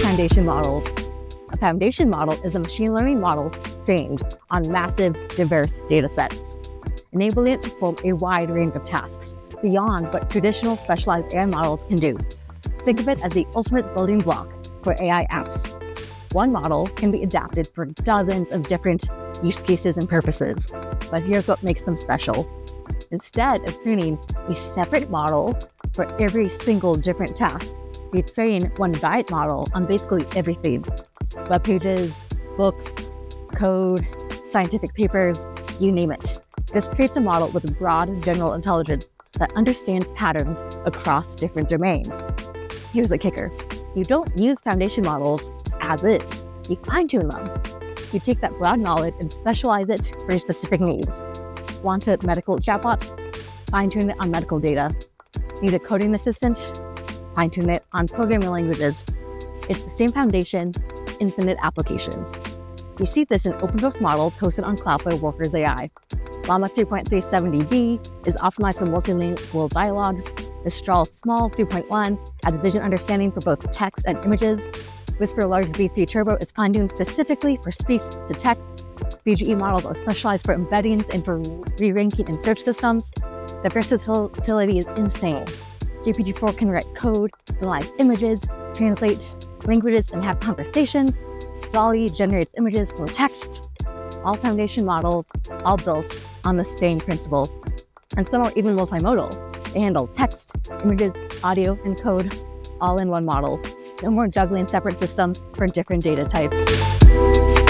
foundation model? A foundation model is a machine learning model trained on massive, diverse data sets, enabling it to perform a wide range of tasks beyond what traditional specialized AI models can do. Think of it as the ultimate building block for AI apps. One model can be adapted for dozens of different use cases and purposes, but here's what makes them special. Instead of training a separate model for every single different task, we train one giant model on basically everything web pages, books, code, scientific papers, you name it. This creates a model with broad general intelligence that understands patterns across different domains. Here's the kicker you don't use foundation models as is, you fine tune them. You take that broad knowledge and specialize it for your specific needs. Want a medical chatbot? Fine tune it on medical data. Need a coding assistant? Fine tune it on programming languages. It's the same foundation, infinite applications. You see this in open source models hosted on Cloudflare Workers AI. Llama 3.370B is optimized for multilingual dialogue. Mistral Small 3.1 adds vision understanding for both text and images. Whisper Large V3 Turbo is fine-tuned specifically for speech to text. BGE models are specialized for embeddings and for re-ranking in search systems. The versatility is insane. GPT-4 can write code, analyze images, translate languages, and have conversations. DALL-E generates images from text. All foundation models, all built on the same principle. And some are even multimodal. They handle text, images, audio, and code all in one model. No more juggling separate systems for different data types.